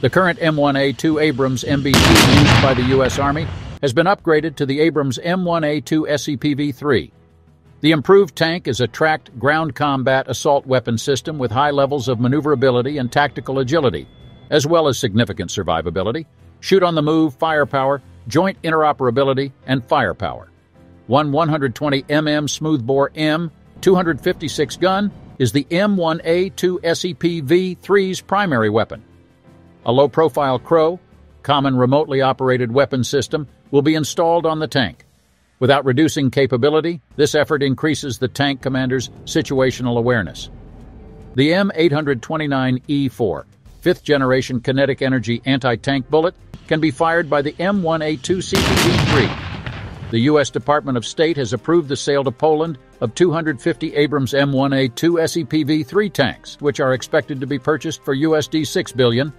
The current M1A2 Abrams MBT used by the U.S. Army has been upgraded to the Abrams M1A2 SEPV-3. The improved tank is a tracked ground combat assault weapon system with high levels of maneuverability and tactical agility, as well as significant survivability, shoot on the move firepower, joint interoperability, and firepower. One 120mm smoothbore M 256 gun is the M1A2 SEPV-3's primary weapon. A low-profile Crow, common remotely operated weapon system, will be installed on the tank. Without reducing capability, this effort increases the tank commander's situational awareness. The M829E4, fifth-generation kinetic energy anti-tank bullet, can be fired by the M1A2 SEPV-3, the U.S. Department of State has approved the sale to Poland of 250 Abrams M1A2 SEPV-3 tanks, which are expected to be purchased for USD $6 billion